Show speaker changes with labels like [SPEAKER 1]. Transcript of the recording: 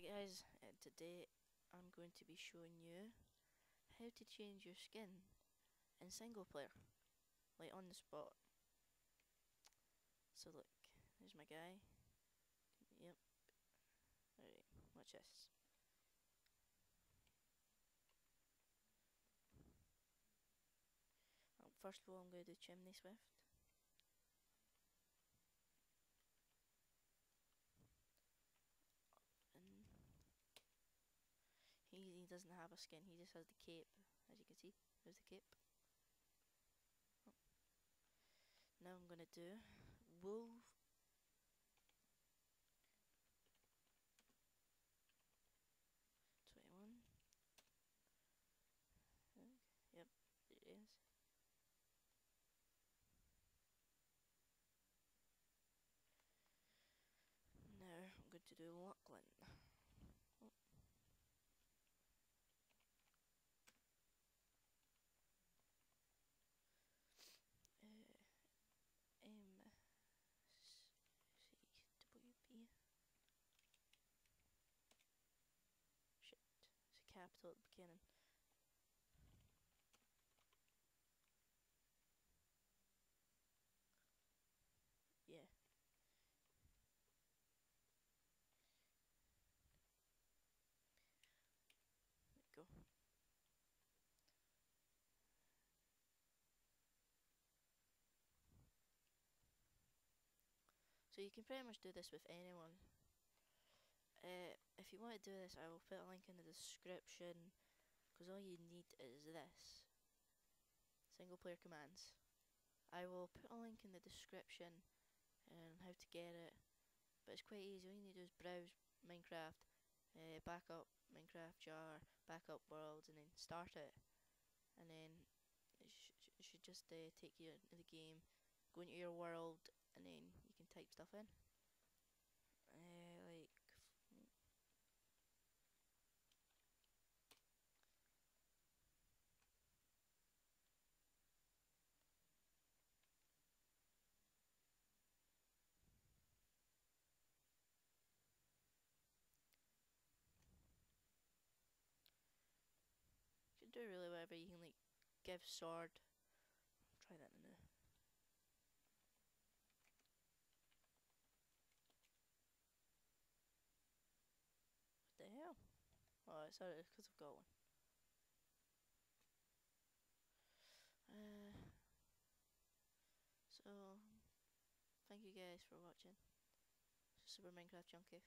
[SPEAKER 1] Hi guys, today I'm going to be showing you how to change your skin in single player, like on the spot. So look, there's my guy. Yep. Alright, watch this. Um, first of all, I'm going to do Chimney Swift. And he, he doesn't have a skin, he just has the cape, as you can see. There's the cape. Oh. Now I'm gonna do wolf. Twenty-one. Yep, there it is. Now I'm going to do Luclin. Oh. Uh, M C W B. Shit, it's a capital at the beginning. Yeah. go. So you can pretty much do this with anyone. Uh, if you want to do this, I will put a link in the description, because all you need is this. Single player commands. I will put a link in the description and how to get it, but it's quite easy, all you need to do is browse Minecraft, uh, backup Minecraft jar, backup worlds, and then start it. And then it, sh it should just uh, take you into the game, go into your world, and then you can type stuff in. Uh, like Can do really whatever you can like give sword. Try that a What the hell? Oh, it's because I've got one. Uh, so, thank you guys for watching. Super Minecraft Junkie.